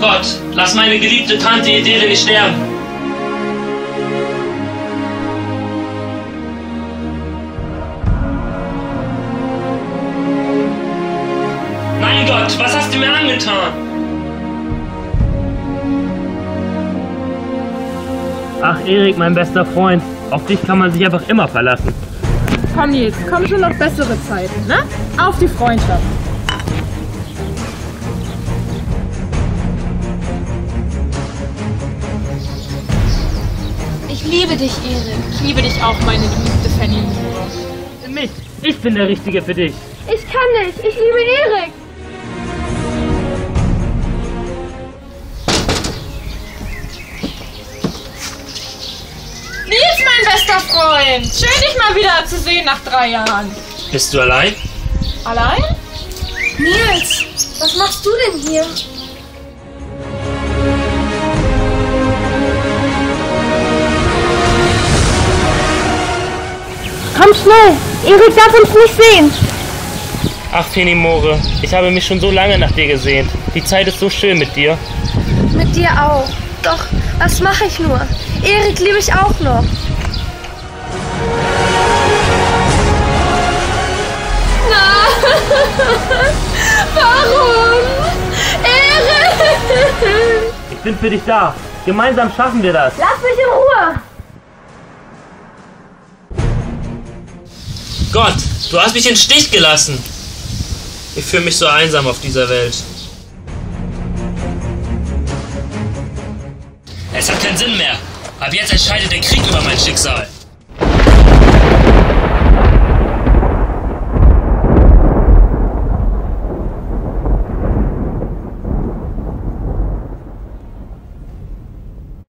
Gott, lass meine geliebte Tante Edele nicht sterben. Mein Gott, was hast du mir angetan? Ach, Erik, mein bester Freund. Auf dich kann man sich einfach immer verlassen. Komm Nils, kommen schon noch bessere Zeiten, ne? Auf die Freundschaft. Ich liebe dich, Erik. Ich liebe dich auch, meine geliebte Fanny. Mich, ich bin der Richtige für dich. Ich kann nicht. Ich liebe Erik. Nils, mein bester Freund. Schön, dich mal wieder zu sehen nach drei Jahren. Bist du allein? Allein? Nils, was machst du denn hier? Komm schnell. Erik darf uns nicht sehen. Ach, Fenimore, ich habe mich schon so lange nach dir gesehnt. Die Zeit ist so schön mit dir. Mit dir auch. Doch, was mache ich nur? Erik liebe ich auch noch. Warum? Erik! Ich bin für dich da. Gemeinsam schaffen wir das. Lass mich in Ruhe! Gott, du hast mich in den Stich gelassen. Ich fühle mich so einsam auf dieser Welt. Es hat keinen Sinn mehr. Ab jetzt entscheidet der Krieg über mein Schicksal.